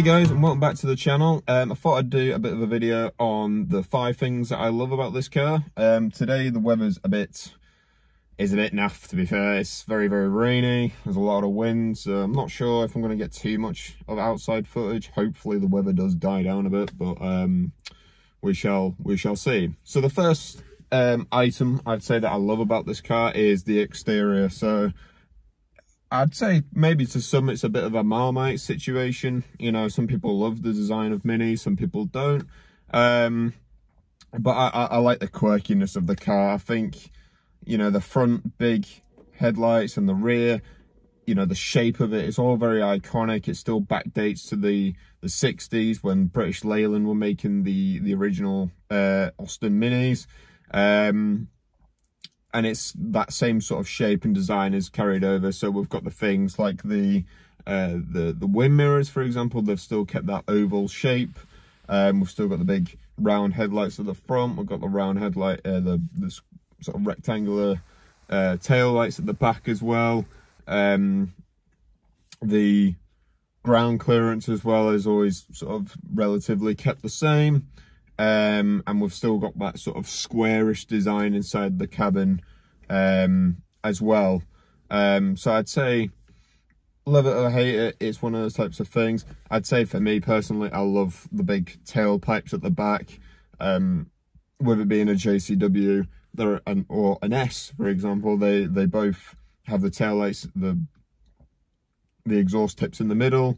Hey guys and welcome back to the channel. Um, I thought I'd do a bit of a video on the five things that I love about this car. Um, today the weather's a bit, is a bit naff to be fair. It's very, very rainy. There's a lot of wind, so I'm not sure if I'm going to get too much of outside footage. Hopefully the weather does die down a bit, but um, we shall we shall see. So the first um, item I'd say that I love about this car is the exterior. So I'd say maybe to some it's a bit of a Marmite situation. You know, some people love the design of Mini, some people don't. Um, but I, I, I, like the quirkiness of the car. I think, you know, the front big headlights and the rear, you know, the shape of it, it's all very iconic. It still backdates to the, the 60s when British Leyland were making the, the original uh, Austin Minis. Um, and it's that same sort of shape and design is carried over. So we've got the things like the uh, the the wind mirrors, for example, they've still kept that oval shape. Um, we've still got the big round headlights at the front. We've got the round headlight, uh, the this sort of rectangular uh, tail lights at the back as well. Um, the ground clearance as well is always sort of relatively kept the same. Um, and we've still got that sort of squarish design inside the cabin um, as well. Um, so I'd say love it or hate it, it's one of those types of things. I'd say for me personally, I love the big tailpipes at the back. Um, whether it being a JCW there an, or an S, for example, they, they both have the tail lights, the, the exhaust tips in the middle.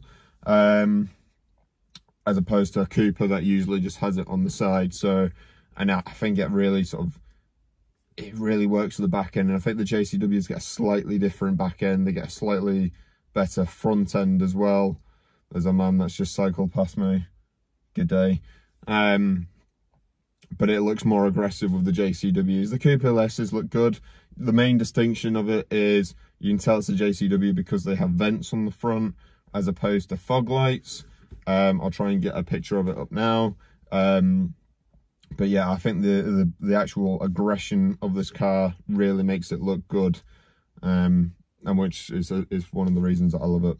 As opposed to a Cooper that usually just has it on the side. So, and I think it really sort of, it really works with the back end. And I think the JCWs get a slightly different back end. They get a slightly better front end as well. There's a man that's just cycled past me. Good day. Um, but it looks more aggressive with the JCWs. The Cooper LSs look good. The main distinction of it is you can tell it's a JCW because they have vents on the front as opposed to fog lights. Um, I'll try and get a picture of it up now. Um, but yeah, I think the, the, the actual aggression of this car really makes it look good, um, and which is a, is one of the reasons that I love it.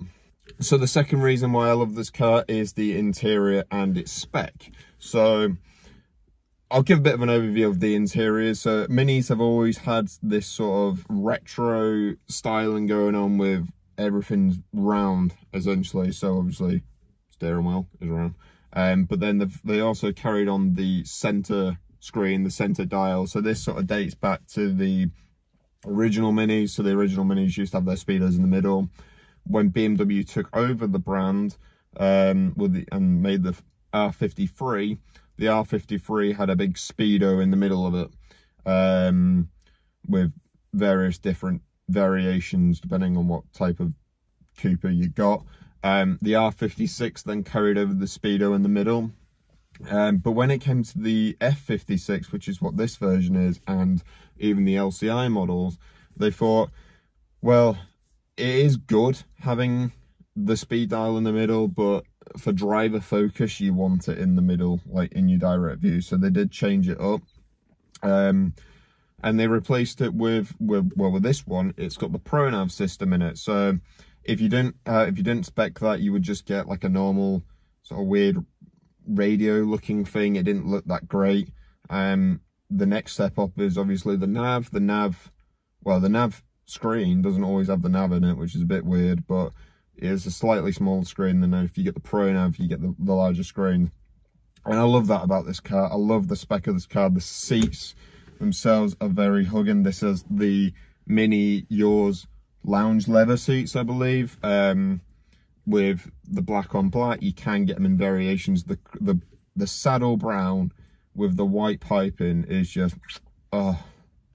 So the second reason why I love this car is the interior and its spec. So I'll give a bit of an overview of the interior. So Minis have always had this sort of retro styling going on with everything's round essentially. So obviously steering wheel is around. Um, but then they also carried on the center screen, the center dial. So this sort of dates back to the original Minis. So the original Minis used to have their speeders in the middle. When BMW took over the brand um, with the, and made the R53, the R53 had a big speedo in the middle of it um, with various different variations depending on what type of Cooper you got. Um, the R56 then carried over the Speedo in the middle. Um, but when it came to the F56, which is what this version is, and even the LCI models, they thought, well, it is good having the speed dial in the middle, but for driver focus, you want it in the middle, like in your direct view. So they did change it up. Um, and they replaced it with, with, well, with this one, it's got the ProNav system in it. So if you didn't, uh, if you didn't spec that, you would just get like a normal sort of weird radio looking thing. It didn't look that great. Um, the next step up is obviously the nav. The nav, well, the nav screen doesn't always have the nav in it, which is a bit weird, but it's a slightly smaller screen than if you get the Pro nav, you get the, the larger screen. And I love that about this car. I love the spec of this car. The seats themselves are very hugging. This is the Mini Yours lounge leather seats, I believe, um, with the black on black. You can get them in variations. The the the saddle brown with the white piping is just oh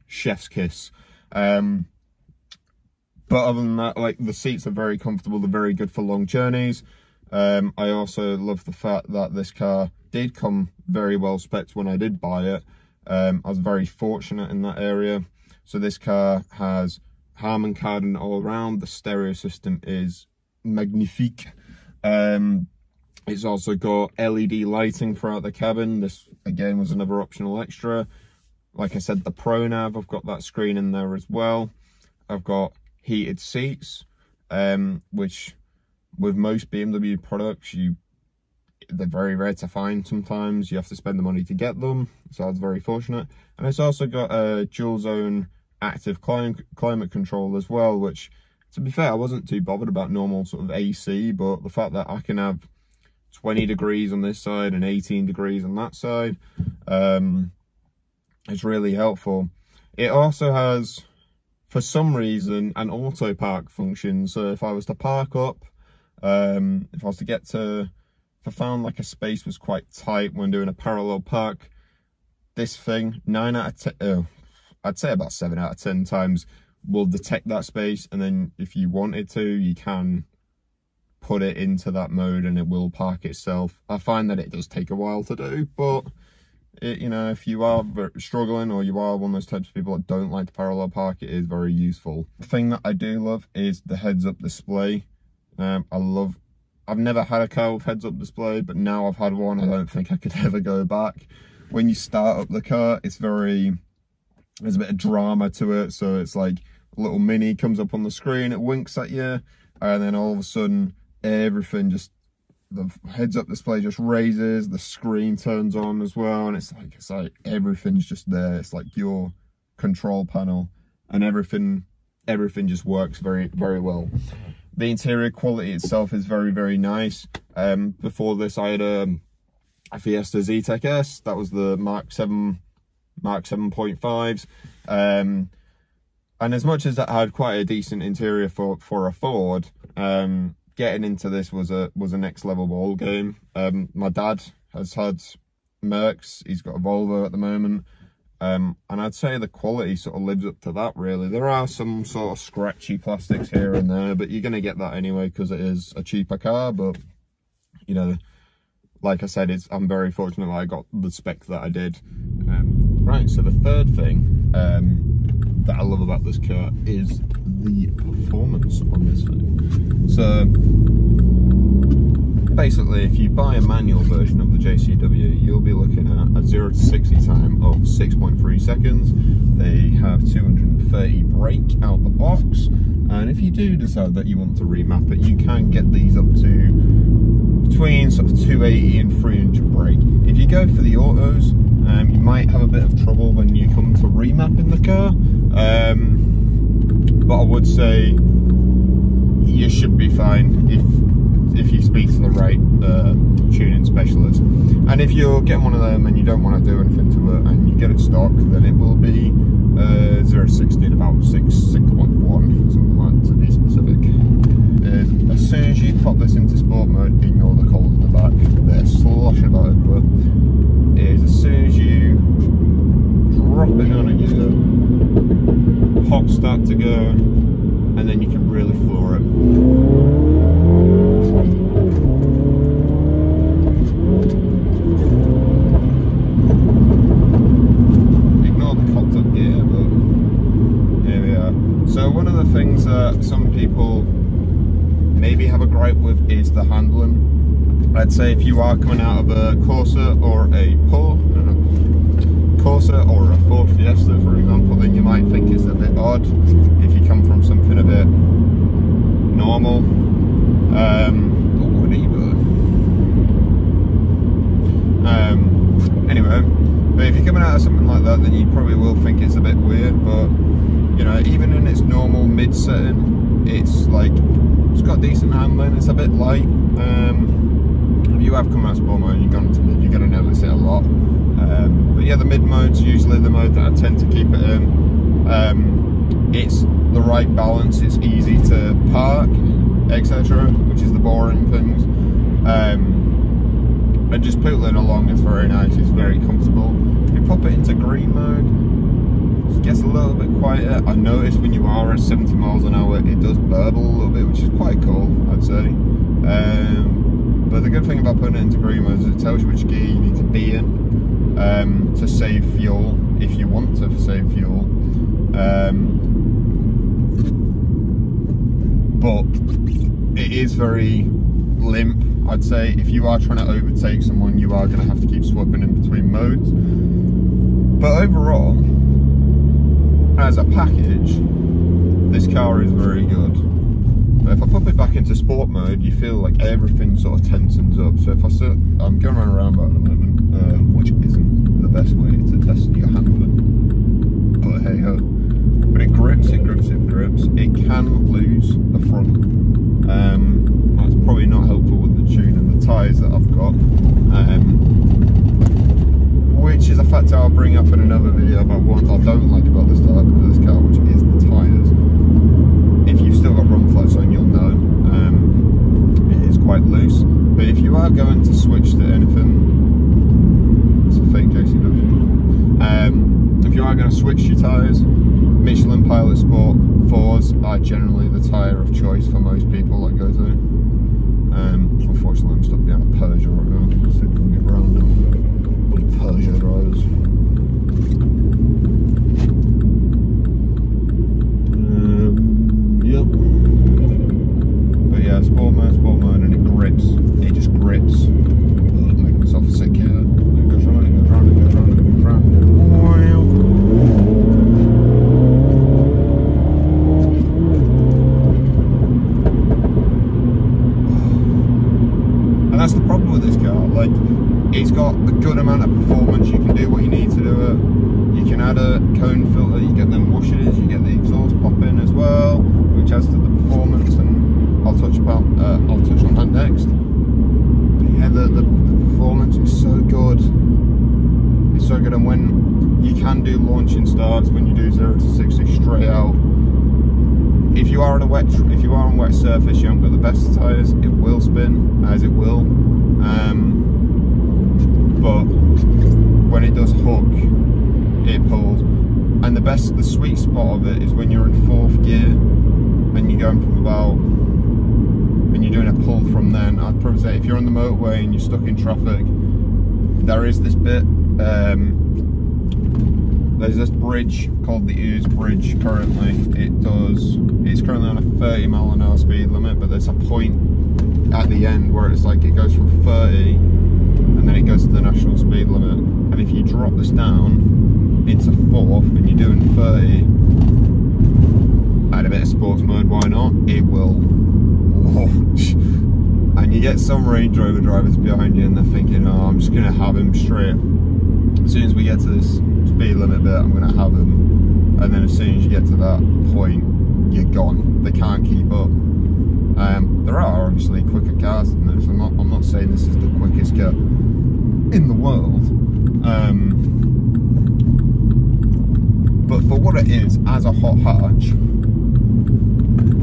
chef's kiss. Um, but other than that, like the seats are very comfortable. They're very good for long journeys. Um, I also love the fact that this car did come very well spec when I did buy it. Um, I was very fortunate in that area. So this car has Harman Kardon all around. The stereo system is magnifique. Um, it's also got LED lighting throughout the cabin. This, again, was another optional extra. Like I said, the ProNav, I've got that screen in there as well. I've got heated seats, um, which with most BMW products, you they're very rare to find sometimes. You have to spend the money to get them. So that's very fortunate. And it's also got a dual zone active climate, climate control as well, which to be fair, I wasn't too bothered about normal sort of AC, but the fact that I can have 20 degrees on this side and 18 degrees on that side um, is really helpful. It also has, for some reason, an auto park function. So if I was to park up, um, if I was to get to, if I found like a space was quite tight when doing a parallel park, this thing, 9 out of 10, oh, I'd say about 7 out of 10 times will detect that space and then if you wanted to you can put it into that mode and it will park itself. I find that it does take a while to do but it, you know if you are struggling or you are one of those types of people that don't like to parallel park it is very useful. The thing that i do love is the heads up display. Um, i love i've never had a car with heads up display but now i've had one i don't think i could ever go back. When you start up the car it's very there's a bit of drama to it so it's like a little mini comes up on the screen it winks at you and then all of a sudden everything just the heads up display just raises the screen turns on as well and it's like it's like everything's just there it's like your control panel and everything everything just works very very well. The interior quality itself is very very nice. Um before this i had a, a fiesta zetec s that was the mark 7 Mark 7.5s. Um, and as much as that had quite a decent interior for, for a Ford, um, getting into this was a was a next level ball game. Um, my dad has had Mercs, he's got a Volvo at the moment. Um, and I'd say the quality sort of lives up to that really. There are some sort of scratchy plastics here and there, but you're going to get that anyway because it is a cheaper car. But, you know, like I said, it's I'm very fortunate that I got the spec that I did. Right, so the third thing um, that I love about this car is the performance on this thing. So basically, if you buy a manual version of the JCW, you'll be looking at a 0 to 60 time of 6.3 seconds. They have 230 brake out the box. And if you do decide that you want to remap it, you can get these up to between sort of 280 and 300 brake. If you go for the autos, um, you might have a bit of trouble when you come to remapping the car. Um, but I would say you should be fine if if you speak to the right uh, tuning specialist. And if you're getting one of them and you don't want to do anything to it and you get it stock, then it will be uh, 0 60 at about 6, 6.1, something like to be specific. Uh, as soon as you pop this into sport mode, ignore the cold in the back. They're sloshing about everywhere drop it on gear, hop start to go, and then you can really floor it. Ignore the cocked up gear, but here we are. So one of the things that some people maybe have a gripe with is the handling I'd say if you are coming out of a Corsa or a Polo, Corsa or a Ford Fiesta for example, then you might think it's a bit odd if you come from something a bit normal. Um, or whatever. Um, anyway, but if you're coming out of something like that, then you probably will think it's a bit weird, but you know, even in its normal mid setting, it's like, it's got decent handling, it's a bit light. Um, if you have come out sport mode and you've gone into mid, you're going to notice it a lot. Um, but yeah, the mid mode's usually the mode that I tend to keep it in. Um, it's the right balance, it's easy to park, etc., which is the boring things. Um, and just pootling along is very nice, it's very comfortable. If you pop it into green mode, it gets a little bit quieter. I notice when you are at 70 miles an hour, it does burble a little bit, which is quite cool, I'd say. Um, but the good thing about putting it into green mode is it tells you which gear you need to be in um, to save fuel, if you want to save fuel. Um, but it is very limp, I'd say. If you are trying to overtake someone, you are going to have to keep swapping in between modes. But overall, as a package, this car is very good. But if I pop it back into sport mode, you feel like everything sort of tensens up. So if I sit, I'm going around roundabout at the moment, uh, which isn't the best way to test your handling. But hey ho. But it grips, it grips, it grips. It can lose the front. Um, that's probably not helpful with the tune and the tyres that I've got. Um, which is a factor I'll bring up in another video about what I don't like about this, type, this car, which is the tyres. If you've still got run flats on, you'll know. Um, it is quite loose. But if you are going to switch to anything, it's a fake JCW. Um, if you are going to switch your tyres, Pilot Sport 4s are generally the tyre of choice for most people that goes in. Um, unfortunately, I'm stuck behind a Peugeot right now. Let's see if can get around them. Peugeot drivers. Um, yep. But yeah, sport mode, sport mode, and it grips. It just grips. Ugh, making myself sick here. It goes round, it goes round, it goes round, it goes round. That's the problem with this car. Like, it's got a good amount of performance. You can do what you need to do it. You can add a cone filter. You get them washers. You get the exhaust pop in as well, which adds to the performance. And I'll touch about. Uh, I'll touch on that next. But yeah, the, the, the performance is so good. It's so good, and when you can do launching starts, when you do zero to sixty straight out, if you are on a wet if you are on wet surface you haven't got the best tyres it will spin as it will. Um, but when it does hook it pulls. And the best the sweet spot of it is when you're in fourth gear and you're going from about and you're doing a pull from then. I'd probably say if you're on the motorway and you're stuck in traffic there is this bit um, there's this bridge called the Ouse Bridge currently. It does, it's currently on a 30 mile an hour speed limit, but there's a point at the end where it's like it goes from 30 and then it goes to the national speed limit. And if you drop this down into fourth and you're doing 30, add a bit of sports mode, why not? It will launch. And you get some Range Rover drivers behind you and they're thinking, oh, I'm just gonna have him straight. As soon as we get to this speed limit bit, I'm gonna have them. And then as soon as you get to that point, you're gone. They can't keep up. Um, there are obviously quicker cars than this. I'm not, I'm not saying this is the quickest car in the world. Um, but for what it is, as a hot hatch,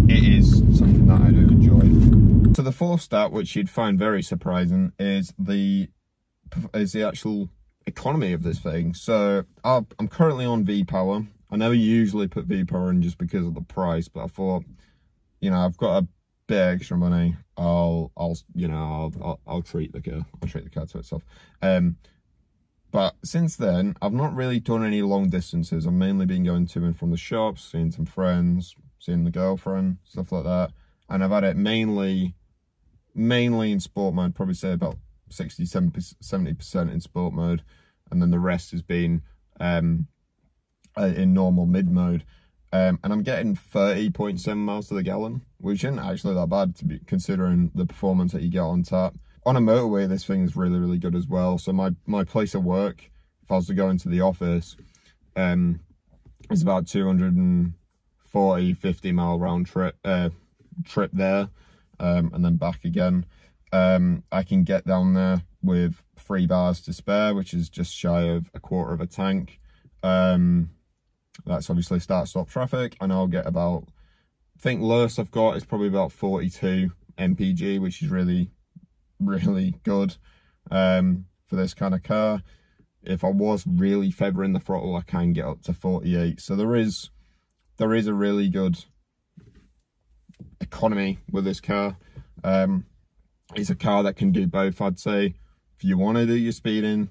it is something that I do enjoy. So the fourth stat, which you'd find very surprising, is the is the actual economy of this thing. So I'm currently on V-Power. I never usually put V-Power in just because of the price, but I thought, you know, I've got a bit extra money. I'll, I'll, you know, I'll, I'll, I'll treat the car. I'll treat the car to itself. Um, but since then, I've not really done any long distances. I've mainly been going to and from the shops, seeing some friends, seeing the girlfriend, stuff like that. And I've had it mainly, mainly in sport mode, probably say about 60, 70% in sport mode. And then the rest has been um, uh, in normal mid mode. Um, and I'm getting 30.7 miles to the gallon, which isn't actually that bad to be considering the performance that you get on tap. On a motorway, this thing is really, really good as well. So my, my place of work, if I was to go into the office, um, is about 240, 50 mile round trip, uh, trip there, um, and then back again. Um, I can get down there with three bars to spare, which is just shy of a quarter of a tank. Um, that's obviously start stop traffic and I'll get about I think lowest I've got is probably about 42 mpg which is really really good um, for this kind of car. If I was really feathering the throttle I can get up to 48 so there is there is a really good economy with this car. Um, it's a car that can do both I'd say if you want to do your speeding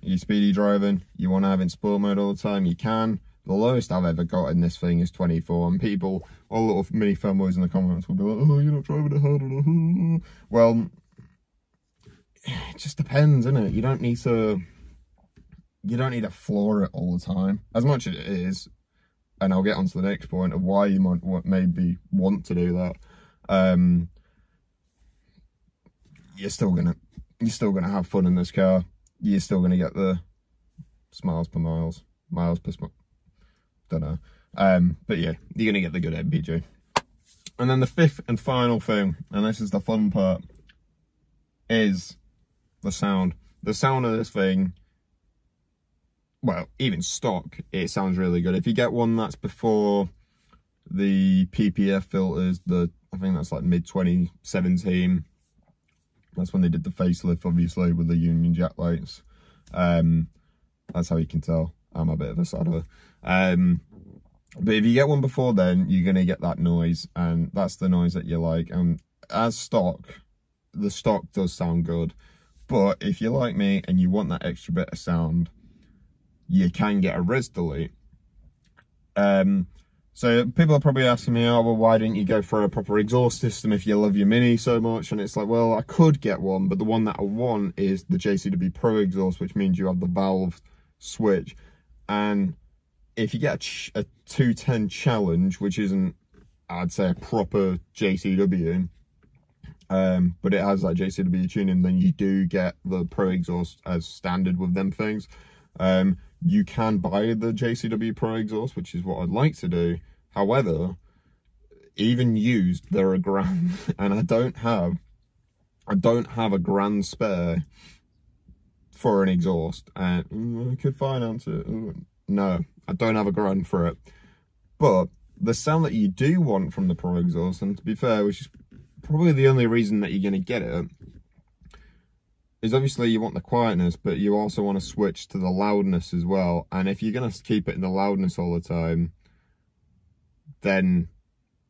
your speedy driving you want to have in sport mode all the time you can the lowest I've ever got in this thing is 24, and people, all little mini fanboys in the comments will be like, oh, you're not driving it hard enough. Well, it just depends, isn't it? You don't need to, you don't need to floor it all the time, as much as it is, and I'll get on to the next point of why you might maybe want to do that. Um, you're still gonna you're still to have fun in this car. You're still to get the smiles per miles, miles per. Don't know. Um, but yeah, you're to get the good MPG. And then the fifth and final thing, and this is the fun part, is the sound. The sound of this thing, well, even stock, it sounds really good. If you get one that's before the PPF filters, the I think that's like mid 2017. That's when they did the facelift, obviously, with the Union Jack lights. Um, that's how you can tell I'm a bit of a sadder. Um, but if you get one before then, you're going to get that noise, and that's the noise that you like. And as stock, the stock does sound good. But if you're like me and you want that extra bit of sound, you can get a res delete. Um, so people are probably asking me, oh, well, why didn't you go for a proper exhaust system if you love your Mini so much? And it's like, well, I could get one, but the one that I want is the JCW Pro exhaust, which means you have the valve switch. And if you get a, a 210 challenge, which isn't, I'd say, a proper JCW, um, but it has that JCW tuning, then you do get the Pro exhaust as standard with them things. Um, you can buy the JCW Pro exhaust, which is what I'd like to do. However, even used, they're a grand, and I don't have, I don't have a grand spare for an exhaust, and mm, I could finance it. No, I don't have a grand for it. But the sound that you do want from the Pro exhaust, and to be fair, which is probably the only reason that you're going to get it, is obviously you want the quietness, but you also want to switch to the loudness as well. And if you're going to keep it in the loudness all the time, then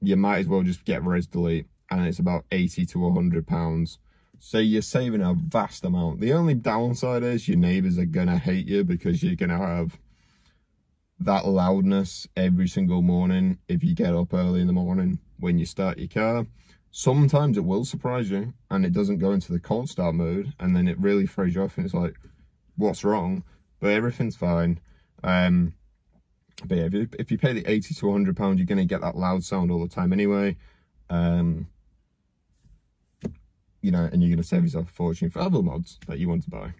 you might as well just get res delete. And it's about 80 to 100 pounds. So you're saving a vast amount. The only downside is your neighbors are going to hate you because you're going to have that loudness every single morning if you get up early in the morning when you start your car. Sometimes it will surprise you and it doesn't go into the cold start mode and then it really throws you off and it's like, what's wrong? But everything's fine. Um, but yeah, if you, if you pay the 80 to 100 pounds, you're going to get that loud sound all the time anyway. Um, you know, and you're going to save yourself a fortune for other mods that you want to buy.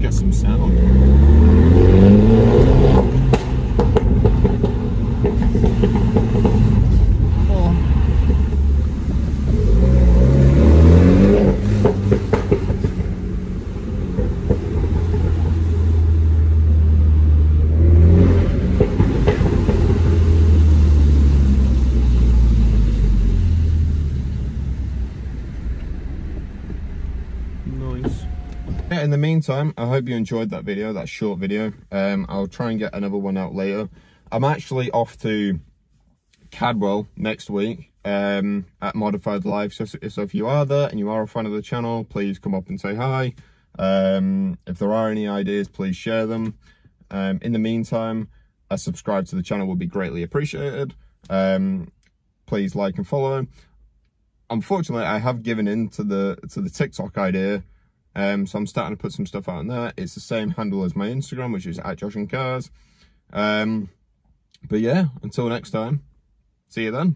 In the meantime, I hope you enjoyed that video, that short video. Um, I'll try and get another one out later. I'm actually off to Cadwell next week um, at Modified Live. So, so if you are there and you are a fan of the channel, please come up and say hi. Um, if there are any ideas, please share them. Um, in the meantime, a subscribe to the channel would be greatly appreciated. Um, please like and follow. Unfortunately, I have given in to the to the TikTok idea um, so I'm starting to put some stuff out on there. It's the same handle as my Instagram, which is at Josh in Cars. Um, but yeah, until next time, see you then.